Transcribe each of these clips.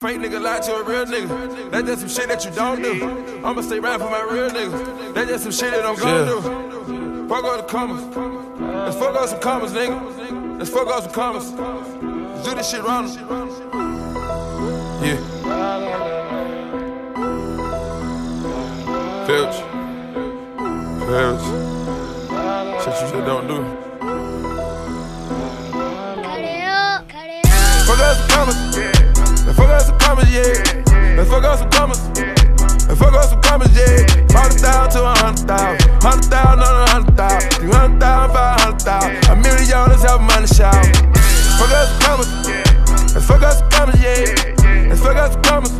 Fake nigga lie to a real nigga. That's just some shit that you don't do. I'ma stay right for my real nigga. That's just some shit that I'm gonna yeah. do. Fuck all the commas. Let's fuck out some commas, nigga. Let's fuck out some commas. Let's do this shit wrong. Yeah. Filch. Filch. Shit you just don't do. Cut it up, cut it up. Fuck out some commas. Yeah. Let's fuck out some commas, yeah. Let's fuck out some commas. Let's fuck out some commas, yeah. Hundred thousand to a hundred thousand. Hundred thousand on a hundred thousand. Three hundred thousand, five hundred thousand. A million dollars help money shout. Fuck out some commas. Let's fuck out some commas, yeah. Let's fuck out some commas.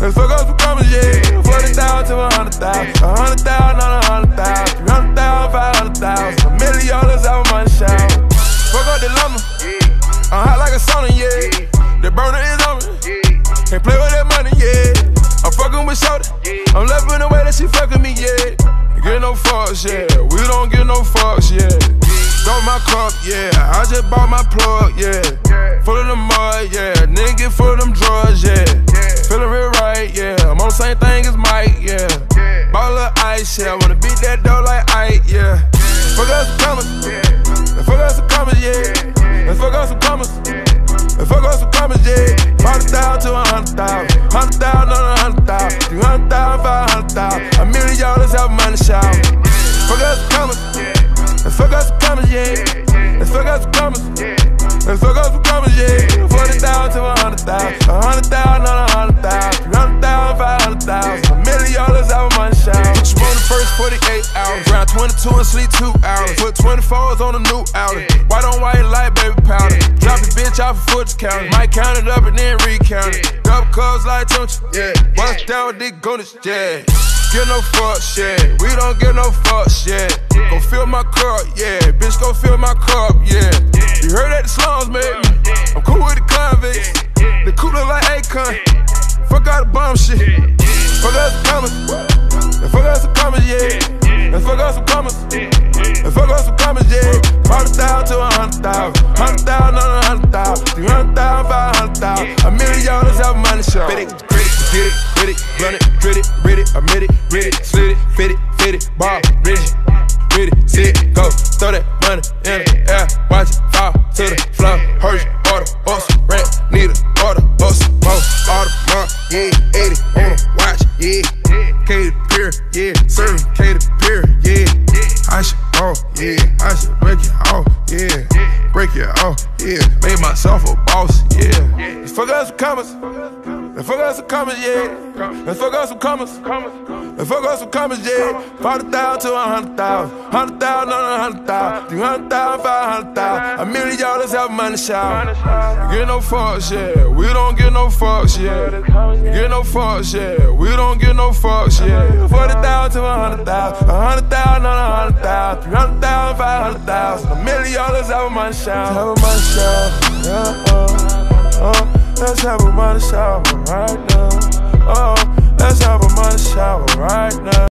Let's fuck out some commas, yeah. Forty thousand to a hundred thousand. A hundred thousand Can't play with that money, yeah. I'm fucking with Shorty. I'm loving the way that she fucking me, yeah. Get no fucks, yeah. We don't get no fucks, yeah. Got my cup, yeah. I just bought my plug, yeah. Full of the mud, yeah. Nigga full of them drugs, yeah. Feeling real right, yeah. I'm on the same thing as Mike, yeah. Ball of ice, yeah. I wanna beat that dough like Ike, yeah. Fuck us some commas. yeah. Fuck us some commas, yeah. Let's fuck us some commas. Let's 500,000. A million dollars out money shower. Fuck us commas. Let's fuck us commas, yeah. Let's fuck us commas. Let's fuck us commas, yeah. 40,000 to a 100,000. a 100,000 on a 100,000. 300,000, 500,000. A million dollars out money shots. Put you on the first 48 hours. Round 22 and sleep two hours. Put 24s on a new outlet. Drop a bitch off a foot counter. Might count it up and then recount it. Double cubs like Tunechi, yeah. Bust down with Dick Gunners, yeah. Get no fucks, yeah. We don't get no fucks, yeah. Go fill my cup, yeah. Bitch, go fill my cup, yeah. You heard that the slums made me. I'm cool with the convicts. The cooler like Akon. Fuck out the bum shit. Fuck out some commas. Fuck out some commas, yeah. Admit it, slit it, fit it, fit it, ball, rigid, with it, sit it, go, throw that money in the air, watch it fall to the floor, hurry, order, bus, rent, need a order, bus, most, order, mark, yeah, 80 on a watch, yeah, K pier, yeah, serving K pier, yeah, I should off, yeah, I should break it off, yeah, break it off, yeah, made myself a boss, yeah, fuck out some commas, let's fuck out some commas, yeah, let's fuck out some commas, let's fuck out some commas, yeah, 40,000 to a hundred thousand, hundred thousand on a hundred thousand, three hundred thousand, five hundred thousand, a million dollars have money shout, get no fucks, yeah, we don't get no fucks, yeah, get no fucks, yeah, we don't get no fucks, yeah, 40,000 to a hundred thousand, a hundred thousand on a hundred thousand, three hundred thousand, five hundred thousand, a million dollars have money shout, have a money shout, yeah, uh, let's have a money shower right now, oh, let's have a money shower right now.